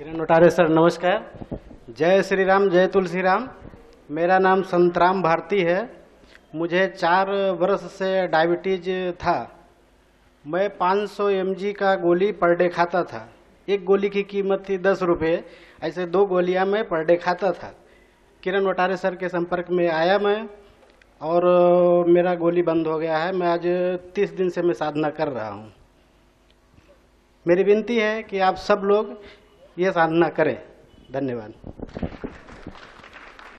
किरण नोटारे sir, नमस्कार। जय श्री राम जय तुलसी राम मेरा नाम संतराम भारती है। मुझे चार वर्ष से डायबिटीज़ था। मैं 500 सौ का गोली पर डे खाता था। एक गोली की कीमत थी दस रुपये ऐसे दो गोलियाँ मैं पर डे खाता था। किरण वटारे सर के संपर्क में आया मैं, और मेरा गोली बंद हो गया है। मैं आज तीस दिन से मैं साधना कर रहा हूँ। मेरी विनती है कि आप सब लोग ये साधना करें। धन्यवाद।